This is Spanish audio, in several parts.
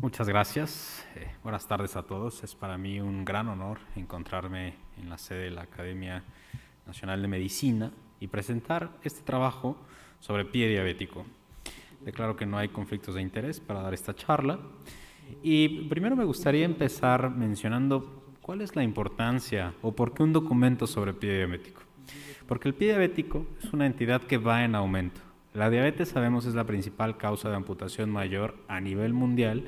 Muchas gracias. Eh, buenas tardes a todos. Es para mí un gran honor encontrarme en la sede de la Academia Nacional de Medicina y presentar este trabajo sobre pie diabético. Declaro que no hay conflictos de interés para dar esta charla. Y primero me gustaría empezar mencionando cuál es la importancia o por qué un documento sobre pie diabético. Porque el pie diabético es una entidad que va en aumento. La diabetes sabemos es la principal causa de amputación mayor a nivel mundial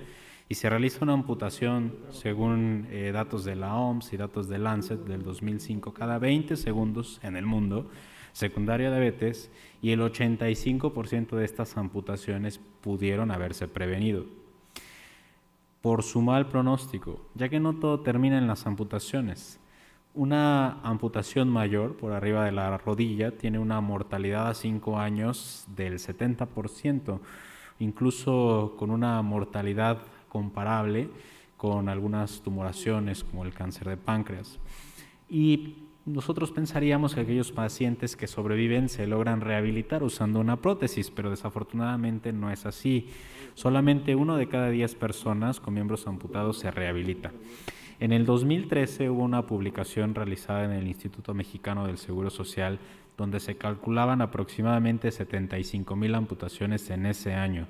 y se realiza una amputación, según eh, datos de la OMS y datos de Lancet del 2005, cada 20 segundos en el mundo, secundaria diabetes, y el 85% de estas amputaciones pudieron haberse prevenido. Por su mal pronóstico, ya que no todo termina en las amputaciones. Una amputación mayor por arriba de la rodilla tiene una mortalidad a 5 años del 70%, incluso con una mortalidad comparable con algunas tumoraciones como el cáncer de páncreas. Y nosotros pensaríamos que aquellos pacientes que sobreviven se logran rehabilitar usando una prótesis, pero desafortunadamente no es así. Solamente uno de cada diez personas con miembros amputados se rehabilita. En el 2013 hubo una publicación realizada en el Instituto Mexicano del Seguro Social donde se calculaban aproximadamente 75 mil amputaciones en ese año.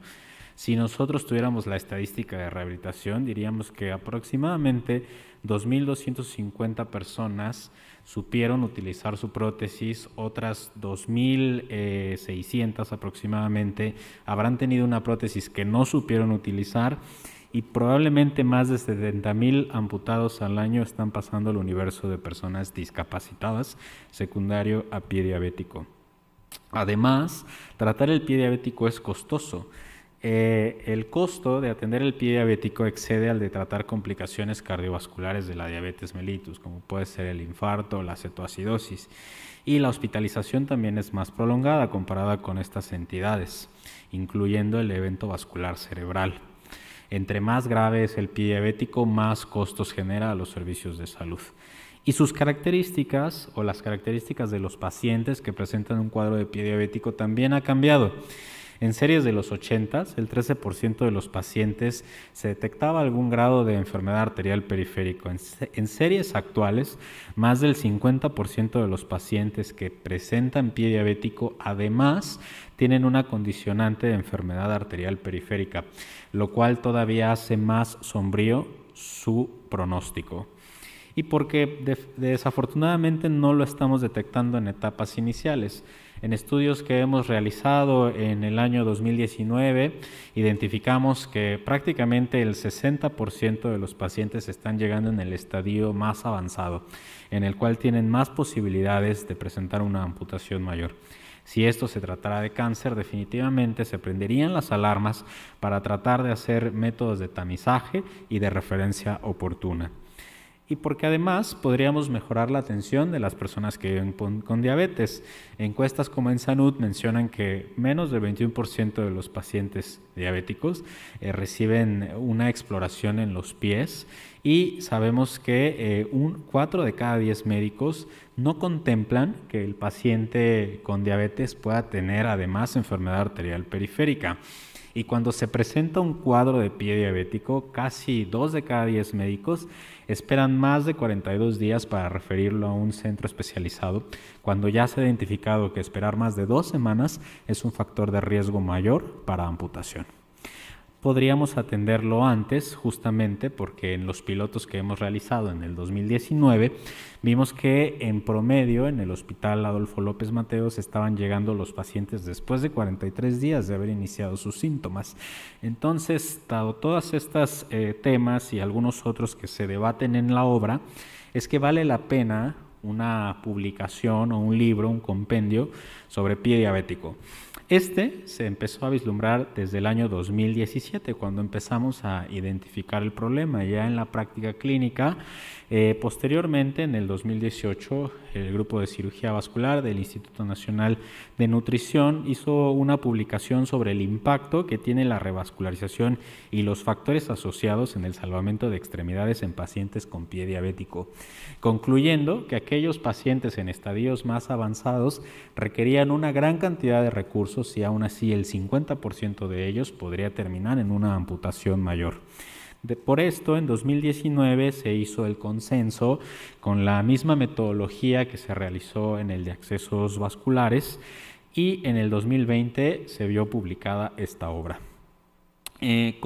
Si nosotros tuviéramos la estadística de rehabilitación, diríamos que aproximadamente 2.250 personas supieron utilizar su prótesis, otras 2.600 aproximadamente habrán tenido una prótesis que no supieron utilizar y probablemente más de 70.000 amputados al año están pasando al universo de personas discapacitadas secundario a pie diabético. Además, tratar el pie diabético es costoso. Eh, el costo de atender el pie diabético excede al de tratar complicaciones cardiovasculares de la diabetes mellitus, como puede ser el infarto o la cetoacidosis. Y la hospitalización también es más prolongada comparada con estas entidades, incluyendo el evento vascular cerebral. Entre más grave es el pie diabético, más costos genera a los servicios de salud. Y sus características o las características de los pacientes que presentan un cuadro de pie diabético también ha cambiado. En series de los 80, el 13% de los pacientes se detectaba algún grado de enfermedad arterial periférico. En, series actuales, más del 50% de los pacientes que presentan pie diabético además tienen una condicionante de enfermedad arterial periférica, lo cual todavía hace más sombrío su pronóstico y porque desafortunadamente no lo estamos detectando en etapas iniciales. En estudios que hemos realizado en el año 2019, identificamos que prácticamente el 60% de los pacientes están llegando en el estadio más avanzado, en el cual tienen más posibilidades de presentar una amputación mayor. Si esto se tratara de cáncer, definitivamente se prenderían las alarmas para tratar de hacer métodos de tamizaje y de referencia oportuna y porque además podríamos mejorar la atención de las personas que viven con, diabetes. Encuestas como en Sanud mencionan que menos del 21% de los pacientes diabéticos eh, reciben una exploración en los pies y sabemos que eh, un 4 de cada 10 médicos no contemplan que el paciente con diabetes pueda tener además enfermedad arterial periférica. Y cuando se presenta un cuadro de pie diabético, casi 2 de cada 10 médicos esperan más de 42 días para referirlo a un centro especializado, cuando ya se ha identificado que esperar más de dos semanas es un factor de riesgo mayor para amputación podríamos atenderlo antes, justamente porque en los pilotos que hemos realizado en el 2019 vimos que en promedio en el hospital Adolfo López Mateos estaban llegando los pacientes después de 43 días de haber iniciado sus síntomas. Entonces, dado todos estos eh, temas y algunos otros que se debaten en la obra, es que vale la pena una publicación o un libro, un compendio sobre pie diabético. Este se empezó a vislumbrar desde el año 2017, cuando empezamos a identificar el problema ya en la práctica clínica. Eh, posteriormente, en el 2018, el grupo de cirugía vascular del Instituto Nacional de Nutrición hizo una publicación sobre el impacto que tiene la revascularización y los factores asociados en el salvamento de extremidades en pacientes con pie diabético, concluyendo que aquellos pacientes en estadios más avanzados requerían una gran cantidad de recursos riesgosos y aún así el 50% de ellos podría terminar en una amputación mayor. por esto, en 2019 se hizo el consenso con la misma metodología que se realizó en el de accesos vasculares y en el 2020 se vio publicada esta obra. Eh,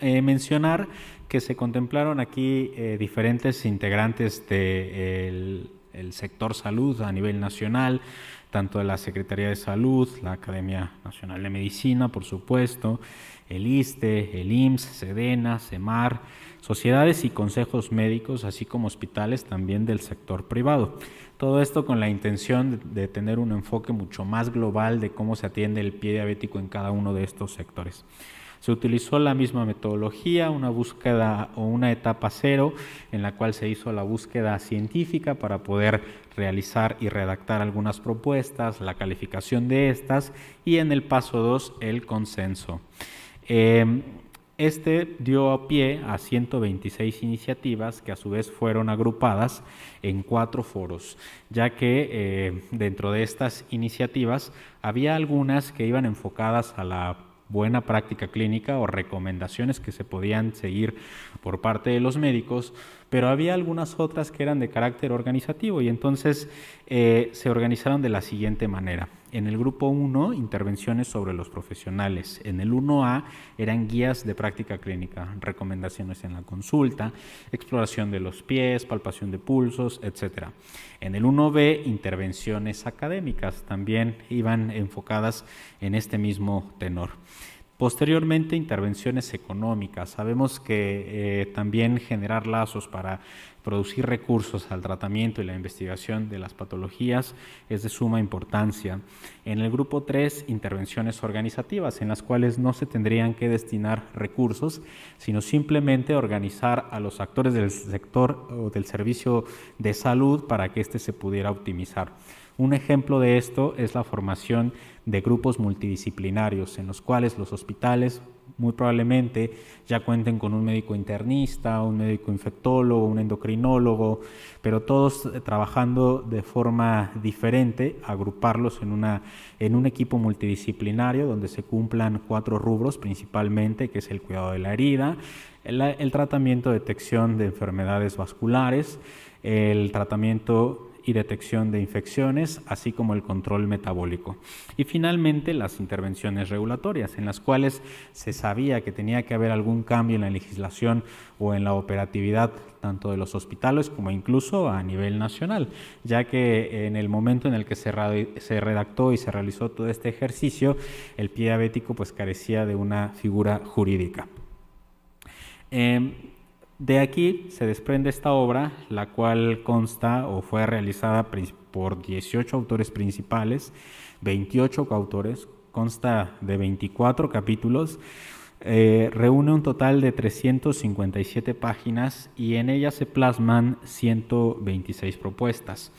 eh, mencionar que se contemplaron aquí eh, diferentes integrantes del sector salud a nivel nacional, tanto de la Secretaría de Salud, la Academia Nacional de Medicina, por supuesto, el ISTE, el IMSS, SEDENA, CEMAR, sociedades y consejos médicos, así como hospitales también del sector privado. Todo esto con la intención de tener un enfoque mucho más global de cómo se atiende el pie diabético en cada uno de estos sectores. Se utilizó la misma metodología, una búsqueda o una etapa cero, en la cual se hizo la búsqueda científica para poder realizar y redactar algunas propuestas, la calificación de estas y en el paso 2 el consenso. Em, este dio pie a 126 iniciativas que a su vez fueron agrupadas en cuatro foros, ya que eh, dentro de estas iniciativas había algunas que iban enfocadas a la buena práctica clínica o recomendaciones que se podían seguir por parte de los médicos, pero había algunas otras que eran de carácter organizativo y entonces eh, se organizaron de la siguiente manera. En el grupo 1, intervenciones sobre los profesionales. En el 1A eran guías de práctica clínica, recomendaciones en la consulta, exploración de los pies, palpación de pulsos, etc. En el 1B, intervenciones académicas, también iban enfocadas en este mismo tenor. Posteriormente, intervenciones económicas. Sabemos que eh, también generar lazos para producir recursos al tratamiento y la investigación de las patologías es de suma importancia. En el grupo 3, intervenciones organizativas, en las cuales no se tendrían que destinar recursos, sino simplemente organizar a los actores del sector o del servicio de salud para que éste se pudiera optimizar. Un ejemplo de esto es la formación de grupos multidisciplinarios en los cuales los hospitales muy probablemente ya cuenten con un médico internista, un médico infectólogo, un endocrinólogo, pero todos eh, trabajando de forma diferente, agruparlos en, una, en un equipo multidisciplinario donde se cumplan cuatro rubros principalmente, que es el cuidado de la herida, el, el tratamiento, detección de enfermedades vasculares, el tratamiento y detección de infecciones, así como el control metabólico. Y finalmente las intervenciones regulatorias, en las cuales se sabía que tenía que haber algún cambio en la legislación o en la operatividad tanto de los hospitales como incluso a nivel nacional, ya que en el momento en el que se, redactó y se realizó todo este ejercicio, el pie diabético pues carecía de una figura jurídica. Em, de aquí se desprende esta obra, la cual consta o fue realizada por 18 autores principales, 28 coautores, consta de 24 capítulos, eh, reúne un total de 357 páginas y en ella se plasman 126 propuestas.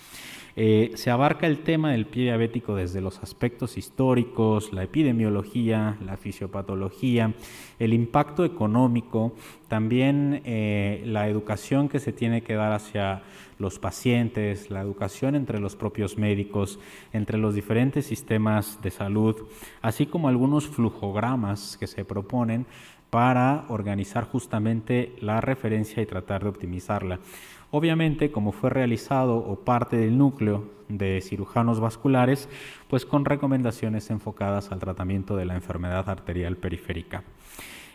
Eh, se abarca el tema del pie diabético desde los aspectos históricos, la epidemiología, la fisiopatología, el impacto económico, también eh, la educación que se tiene que dar hacia los pacientes, la educación entre los propios médicos, entre los diferentes sistemas de salud, así como algunos flujogramas que se proponen para organizar justamente la referencia y tratar de optimizarla. Obviamente, como fue realizado o parte del núcleo de cirujanos vasculares, pues con recomendaciones enfocadas al tratamiento de la enfermedad arterial periférica.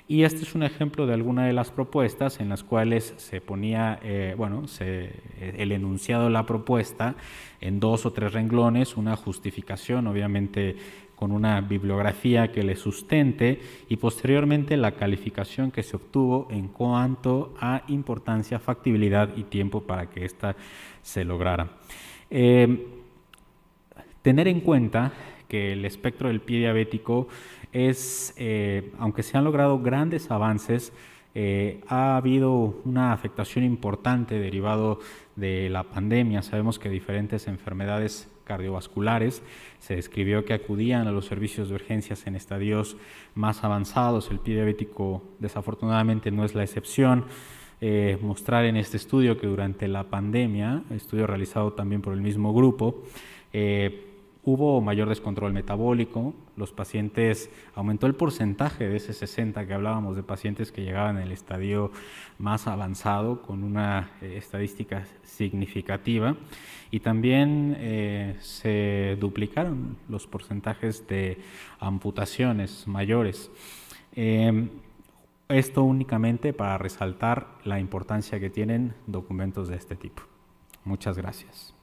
Y este es un ejemplo de alguna de las propuestas en las cuales se ponía, eh, bueno, el enunciado de la propuesta en dos o tres renglones, una justificación, obviamente con una bibliografía que le sustente y posteriormente la calificación que se obtuvo en cuanto a importancia, factibilidad y tiempo para que ésta se lograra. Eh, tener en cuenta que el espectro del pie diabético es, eh, aunque se han logrado grandes avances, eh, ha habido una afectación importante derivado de la pandemia. Sabemos que diferentes enfermedades cardiovasculares se describió que acudían a los servicios de urgencias en estadios más avanzados. El pie diabético desafortunadamente no es la excepción. Eh, mostrar en este estudio que durante la pandemia, estudio realizado también por el mismo grupo, hubo mayor descontrol metabólico, los pacientes, aumentó el porcentaje de ese 60 que hablábamos de pacientes que llegaban el estadio más avanzado con una eh, estadística significativa y también eh, se duplicaron los porcentajes de amputaciones mayores. Em, esto únicamente para resaltar la importancia que tienen documentos de este tipo. Muchas gracias.